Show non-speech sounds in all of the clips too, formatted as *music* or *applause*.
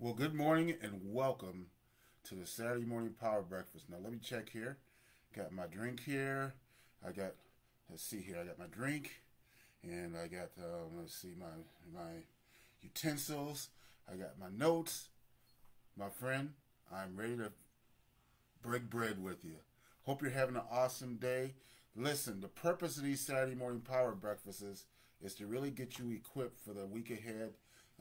Well, good morning and welcome to the Saturday morning power breakfast. Now, let me check here. Got my drink here. I got, let's see here. I got my drink, and I got, um, let's see, my my utensils. I got my notes. My friend, I'm ready to break bread with you. Hope you're having an awesome day. Listen, the purpose of these Saturday morning power breakfasts is to really get you equipped for the week ahead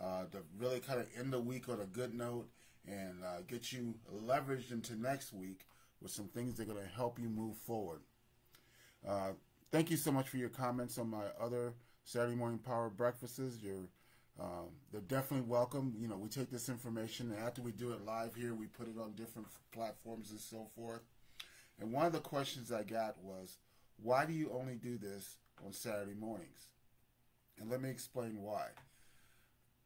uh, to really kind of end the week on a good note and uh, get you leveraged into next week with some things that are going to help you move forward. Uh, thank you so much for your comments on my other Saturday morning power breakfasts. You're um, they're definitely welcome. You know, we take this information and after we do it live here, we put it on different platforms and so forth. And one of the questions I got was, why do you only do this on Saturday mornings? And let me explain why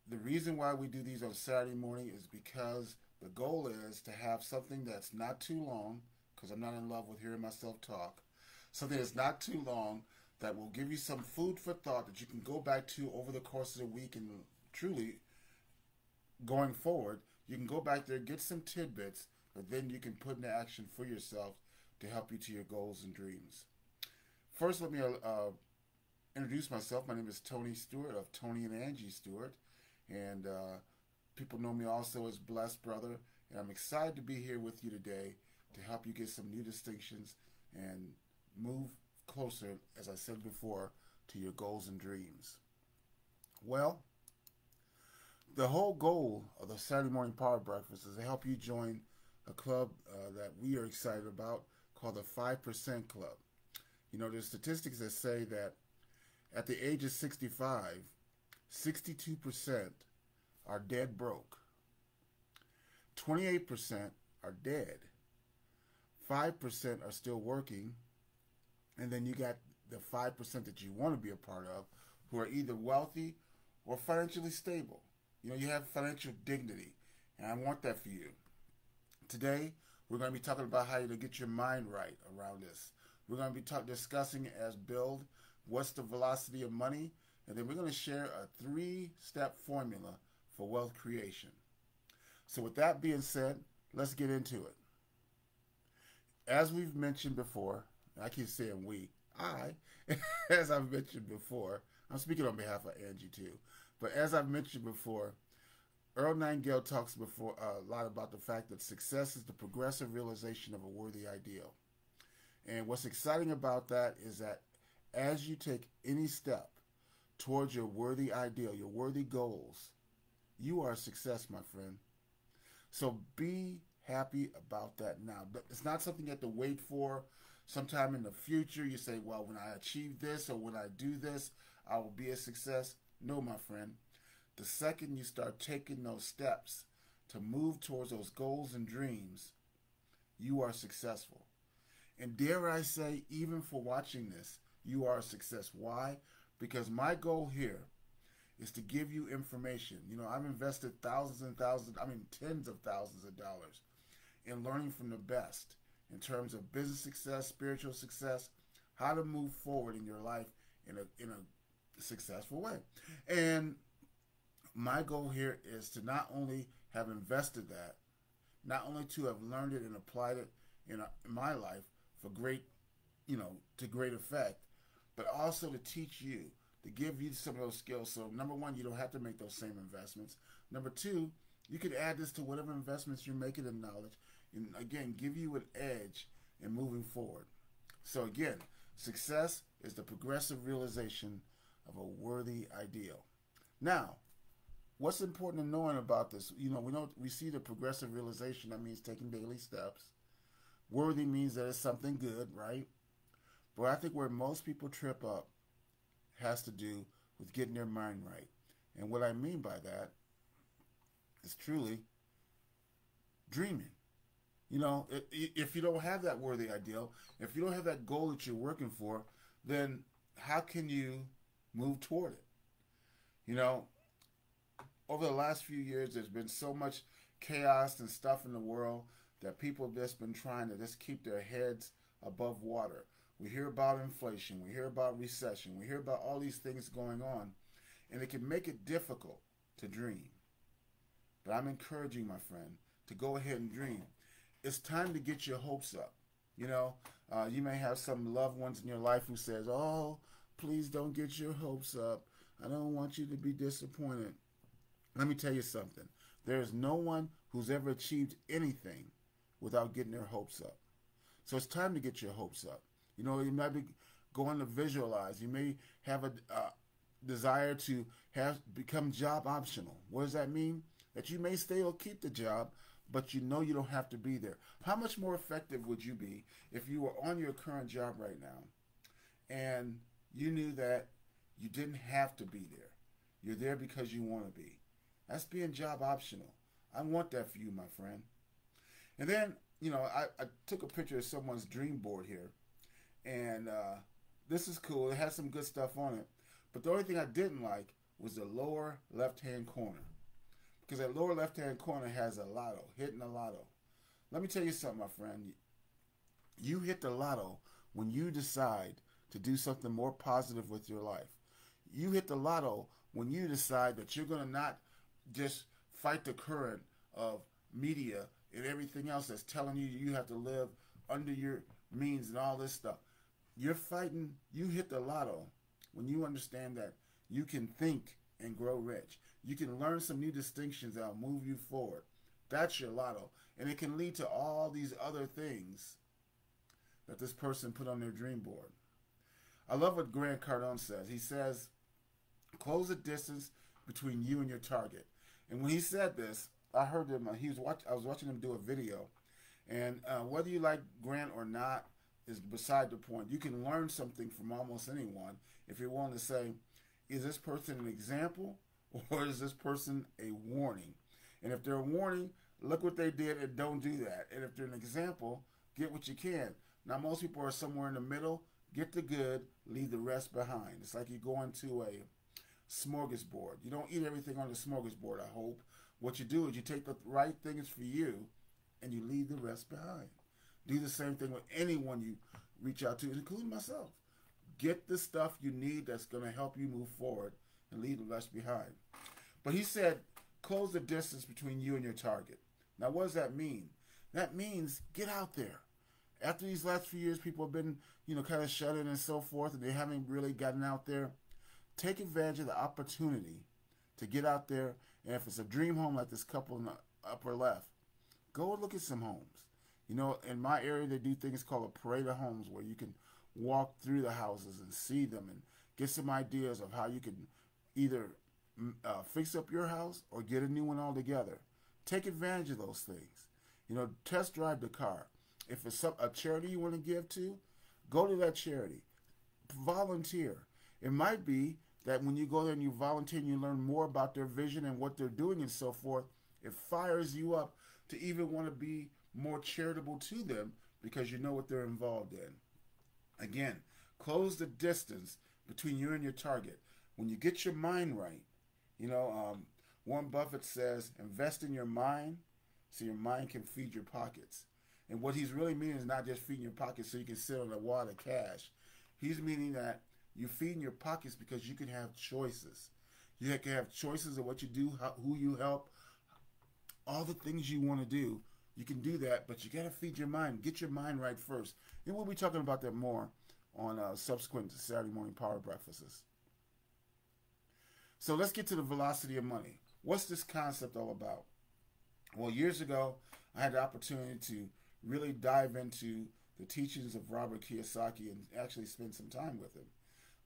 the reason why we do these on Saturday morning is because the goal is to have something that's not too long, because I'm not in love with hearing myself talk, something that's not too long that will give you some food for thought that you can go back to over the course of the week and truly going forward, you can go back there, get some tidbits, but then you can put into action for yourself to help you to your goals and dreams. First, let me uh, introduce myself. My name is Tony Stewart of Tony and Angie Stewart. And uh, people know me also as Blessed Brother. And I'm excited to be here with you today to help you get some new distinctions and move closer, as I said before, to your goals and dreams. Well, the whole goal of the Saturday Morning Power Breakfast is to help you join a club uh, that we are excited about called the 5% Club. You know, there's statistics that say that at the age of 65, 62% are dead broke. 28% are dead. 5% are still working. And then you got the 5% that you want to be a part of who are either wealthy or financially stable. You know, you have financial dignity. And I want that for you. Today, we're going to be talking about how to get your mind right around this. We're going to be talk, discussing as build what's the velocity of money and then we're going to share a three step formula for wealth creation. So, with that being said, let's get into it. As we've mentioned before, I keep saying we, I, *laughs* as I've mentioned before, I'm speaking on behalf of Angie too, but as I've mentioned before, Earl Nightingale talks before uh, a lot about the fact that success is the progressive realization of a worthy ideal. And what's exciting about that is that as you take any step towards your worthy ideal, your worthy goals, you are a success, my friend. So be happy about that now. But it's not something you have to wait for sometime in the future. You say, well, when I achieve this or when I do this, I will be a success. No, my friend. The second you start taking those steps to move towards those goals and dreams, you are successful. And dare I say, even for watching this, you are a success. Why? Because my goal here is to give you information. You know, I've invested thousands and thousands, I mean, tens of thousands of dollars in learning from the best in terms of business success, spiritual success, how to move forward in your life in a, in a successful way. And my goal here is to not only have invested that, not only to have learned it and applied it in, a, in my life for great, you know, to great effect, but also to teach you, to give you some of those skills. So, number one, you don't have to make those same investments. Number two, you could add this to whatever investments you're making in knowledge, and again, give you an edge in moving forward. So, again, success is the progressive realization of a worthy ideal. Now, what's important in knowing about this? You know, we know we see the progressive realization. That means taking daily steps. Worthy means that it's something good, right? But I think where most people trip up has to do with getting their mind right. And what I mean by that is truly dreaming. You know, if you don't have that worthy ideal, if you don't have that goal that you're working for, then how can you move toward it? You know, over the last few years, there's been so much chaos and stuff in the world that people have just been trying to just keep their heads above water. We hear about inflation. We hear about recession. We hear about all these things going on. And it can make it difficult to dream But I'm encouraging my friend to go ahead and dream. It's time to get your hopes up. You know, uh, you may have some loved ones in your life who says, "Oh, please don't get your hopes up. I don't want you to be disappointed." Let me tell you something. There is no one who's ever achieved anything without getting their hopes up. So it's time to get your hopes up. You know, you might be going to visualize. You may have a uh, desire to have become job optional. What does that mean? That you may stay or keep the job, but you know you don't have to be there. How much more effective would you be if you were on your current job right now and you knew that you didn't have to be there? You're there because you want to be. That's being job optional. I want that for you, my friend. And then, you know, I, I took a picture of someone's dream board here. And uh, this is cool. It has some good stuff on it. But the only thing I didn't like was the lower left hand corner. Because that lower left hand corner has a lotto, hitting a lotto. Let me tell you something, my friend. You hit the lotto when you decide to do something more positive with your life. You hit the lotto when you decide that you're going to not just fight the current of media and everything else that's telling you you have to live under your means and all this stuff. You're fighting, you hit the lotto when you understand that you can think and grow rich. You can learn some new distinctions that'll move you forward. That's your lotto. And it can lead to all these other things that this person put on their dream board. I love what Grant Cardone says. He says, close the distance between you and your target. And when he said this, I heard him. Uh, he was watch. I was watching him do a video, and uh, whether you like Grant or not is beside the point. You can learn something from almost anyone if you're willing to say, "Is this person an example, *laughs* or is this person a warning?" And if they're a warning, look what they did and don't do that. And if they're an example, get what you can. Now, most people are somewhere in the middle. Get the good, leave the rest behind. It's like you're going to a smorgasbord. You don't eat everything on the smorgasbord, I hope. What you do is you take the right things for you and you leave the rest behind. Do the same thing with anyone you reach out to, including myself. Get the stuff you need that's going to help you move forward and leave the rest behind. But he said, close the distance between you and your target. Now, what does that mean? That means get out there. After these last few years, people have been, you know, kind of shut in and so forth, and they haven't really gotten out there take advantage of the opportunity to get out there. And if it's a dream home like this couple in the upper left, go look at some homes. You know, in my area, they do things called a parade of homes where you can walk through the houses and see them and get some ideas of how you can either mm, uh, fix up your house or get a new one altogether. Take advantage of those things. You know, test drive the car. If it's a charity you want to give to, go to that charity. Volunteer. It might be that when you go there and you volunteer and you learn more about their vision and what they're doing and so forth, it fires you up to even want to be more charitable to them because you know what they're involved in. Again, close the distance between you and your target. When you get your mind right, you know, um, Warren Buffett says, invest in your mind so your mind can feed your pockets. And what he's really meaning is not just feeding your pockets so you can sit on a wad of cash. He's meaning that you feed in your pockets because you can have choices. You can have choices of what you do, how, who you help, all the things you want to do. You can do that, but you got to feed your mind. Get your mind right first. And we'll be talking about that more on uh, subsequent Saturday morning power breakfasts. So let's get to the velocity of money. What's this concept all about? Well, years ago, I had the opportunity to really dive into the teachings of Robert Kiyosaki and actually spend some time with him.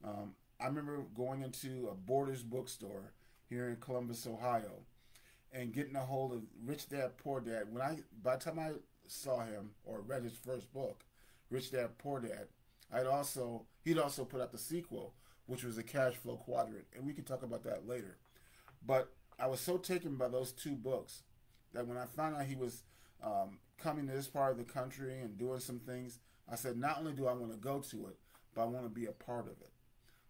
Um, I remember going into a Borders bookstore here in Columbus, Ohio, and getting a hold of Rich Dad Poor Dad. When I, by the time I saw him or read his first book, Rich Dad Poor Dad, I'd also he'd also put out the sequel, which was the Cash Flow Quadrant, and we can talk about that later. But I was so taken by those two books that when I found out he was um, coming to this part of the country and doing some things, I said, not only do I want to go to it, but I want to be a part of it.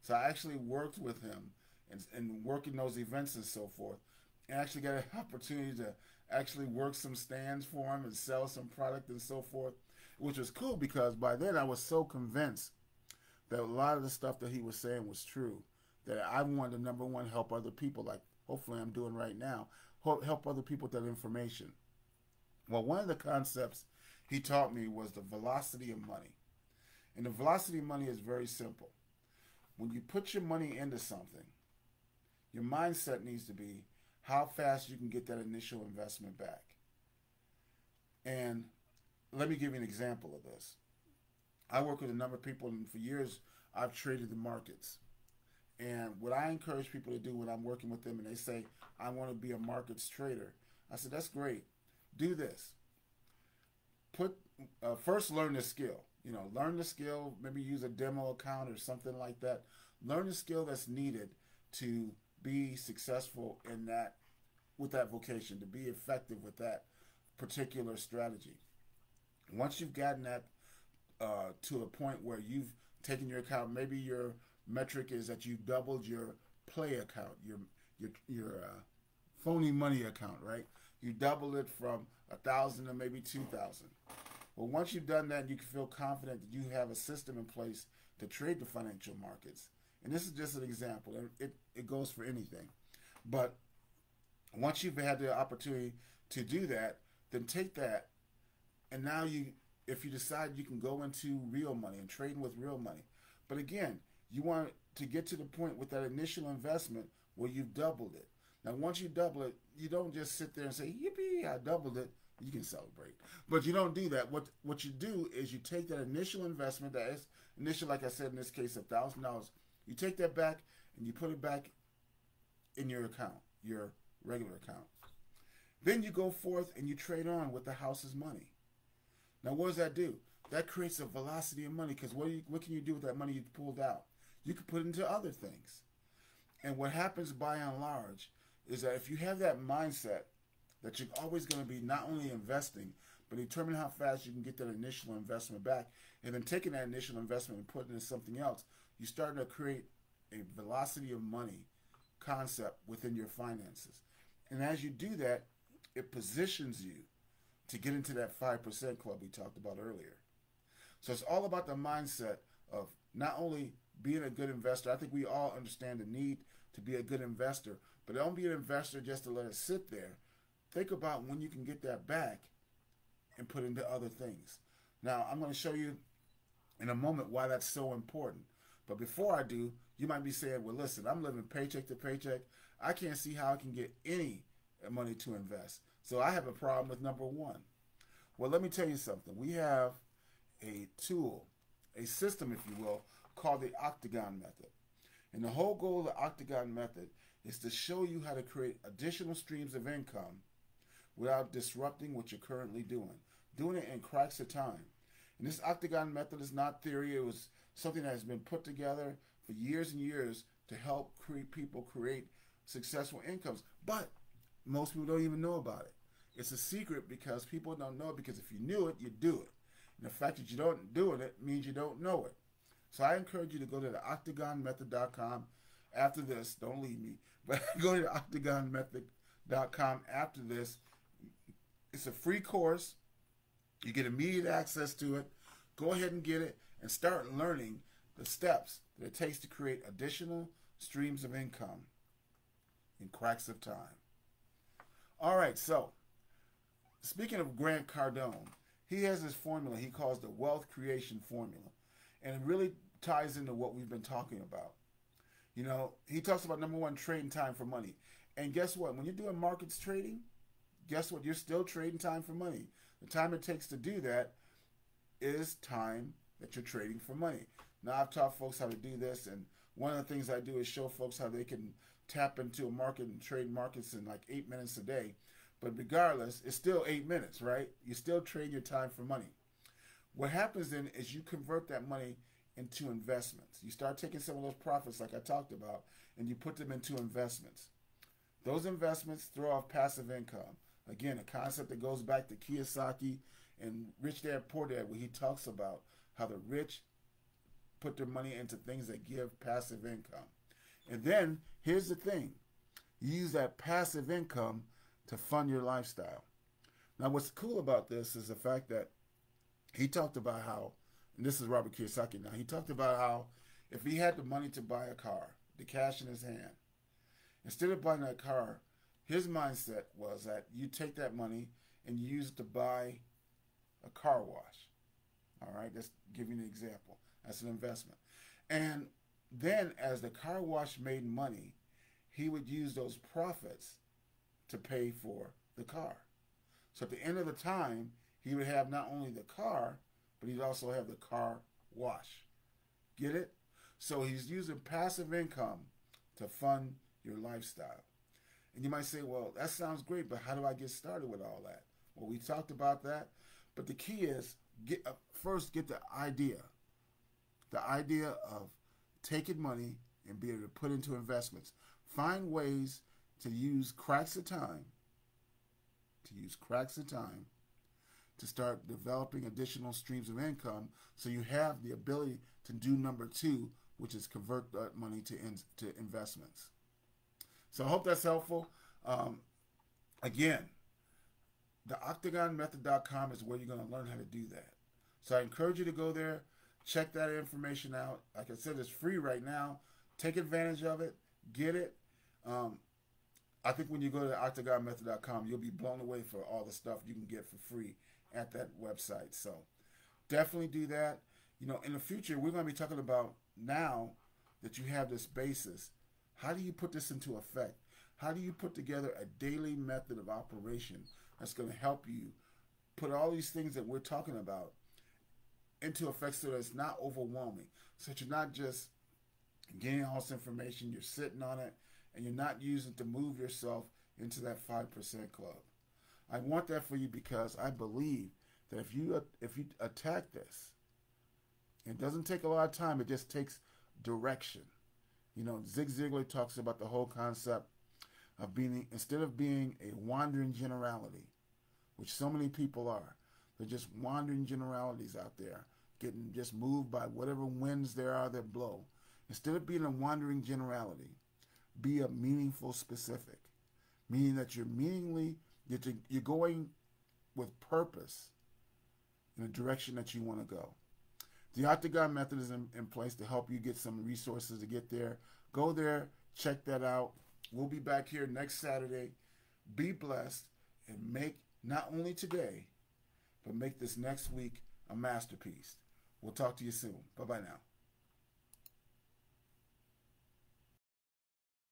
So I actually worked with him and, and working those events and so forth, actually got an *laughs* opportunity to actually work some stands for him and sell some product and so forth, which was cool because by then I was so convinced that a lot of the stuff that he was saying was true that I wanted to number one help other people like hopefully I'm doing right now. help other people with that information. Well, one of the concepts he taught me was the velocity of money. And the velocity of money is very simple. When you put your money into something, your mindset needs to be how fast you can get that initial investment back. And let me give you an example of this. I work with a number of people, and for years I've traded the markets. And what I encourage people to do when I'm working with them and they say, I want to be a markets trader, I said, that's great. Do this. Put uh, first learn the skill. You know, learn the skill, maybe use a demo account or something like that. Learn the skill that's needed to be successful in that with that vocation, to be effective with that particular strategy. Once you've gotten that uh, to a point where you've taken your account, maybe your metric is that you've doubled your play account, your your your uh, phony money account, right? You double it from a thousand to maybe two thousand. Well, once you've done that, you can feel confident that you have a system in place to trade the financial markets. And this is just an example. It, it goes for anything. But once you've had the opportunity to do that, then take that and now you if you decide you can go into real money and trading with real money. But again, you want to get to the point with that initial investment where you've doubled it. Now, once you double it, you don't just sit there and say, "Yippee! I doubled it." You can celebrate, but you don't do that. What what you do is you take that initial investment, that is initial, like I said in this case, a thousand dollars. You take that back and you put it back in your account, your regular account. Then you go forth and you trade on with the house's money. Now, what does that do? That creates a velocity of money because what, what can you do with that money you pulled out? You can put it into other things. And what happens by and large is that if you have that mindset that you're always going to be not only investing, but determine how fast you can get that initial investment back, and then taking that initial investment and putting it in something else, you're starting to create a velocity of money concept within your finances. And as you do that, it positions you to get into that 5% club we talked about earlier. So it's all about the mindset of not only being a good investor, I think we all understand the need to be a good investor, but don't be an investor just to let it sit there. Think about when you can get that back and put into other things. Now, I'm going to show you in a moment why that's so important. But before I do, you might be saying, well, listen, I'm living paycheck to paycheck. I can't see how I can get any money to invest. So I have a problem with number one. Well, let me tell you something. We have a tool, a system, if you will, called the Octagon Method. And the whole goal of the Octagon Method is to show you how to create additional streams of income without disrupting what you're currently doing. Doing it in cracks of time. And this Octagon Method is not theory. It was something that has been put together for years and years to help create people create successful incomes. But most people don't even know about it. It's a secret because people don't know it because if you knew it, you'd do it. And the fact that you don't do it means you don't know it. So I encourage you to go to the octagonmethod.com after this. Don't leave me. *laughs* But go to the octagonmethod.com after this. It's a free course. You get immediate access to it. Go ahead and get it and start learning the steps that it takes to create additional streams of income in cracks of time. All right, so speaking of Grant Cardone, he has this formula he calls the wealth creation formula. And it really ties into what we've been talking about. You know, he talks about number one, trading time for money. And guess what? When you're doing markets trading, guess what? You're still trading time for money. The time it takes to do that is time that you're trading for money. Now, I've taught folks how to do this, and one of the things I do is show folks how they can tap into a market and trade markets in like eight minutes a day. But regardless, it's still eight minutes, right? You still trade your time for money. What happens then is you convert that money into investments. You start taking some of those profits, like I talked about, and you put them into investments. Those investments throw off passive income. Again, a concept that goes back to Kiyosaki and Rich Dad Poor Dad, where he talks about how the rich put their money into things that give passive income. And then here's the thing you use that passive income to fund your lifestyle. Now, what's cool about this is the fact that he talked about how, and this is Robert Kiyosaki now, he talked about how if he had the money to buy a car, the cash in his hand, instead of buying that car, his mindset was that you take that money and use it to buy a car wash. All right, just give you an example. That's an investment. And then, as the car wash made money, he would use those profits to pay for the car. So at the end of the time, he would have not only the car, but he'd also have the car wash. Get it? So he's using passive income to fund your lifestyle. And you might say, well, that sounds great, but how do I get started with all that? Well, we talked about that, but the key is get uh, first get the idea. The idea of taking money and be able to put into investments. Find ways to use cracks of time, to use cracks of time to start developing additional streams of income so you have the ability to do number two, which is convert that money to, in, to investments. So I hope that's helpful. Um, again, the octagonmethod.com is where you're going to learn how to do that. So I encourage you to go there, check that information out. Like I said, it's free right now. Take advantage of it, get it. Um, I think when you go to octagonmethod.com, you'll be blown away for all the stuff you can get for free at that website. So definitely do that. You know, in the future, we're going to be talking about now that you have this basis. How do you put this into effect? How do you put together a daily method of operation that's going to help you put all these things that we're talking about into effect so that it's not overwhelming. So that you're not just getting all this information, you're sitting on it, and you're not using it to move yourself into that 5% club. I want that for you because I believe that if you if you attack this, it doesn't take a lot of time. It just takes direction. You know, Zig Ziglar talks about the whole concept of being instead of being a wandering generality, which so many people are, they're just wandering generalities out there, getting just moved by whatever winds there are that blow. Instead of being a wandering generality, be a meaningful specific, meaning that you're meaningly you're going with purpose in the direction that you want to go. The Octagon method is in, in place to help you get some resources to get there. Go there, check that out. We'll be back here next Saturday. Be blessed and make not only today, but make this next week a masterpiece. We'll talk to you soon. Bye bye now.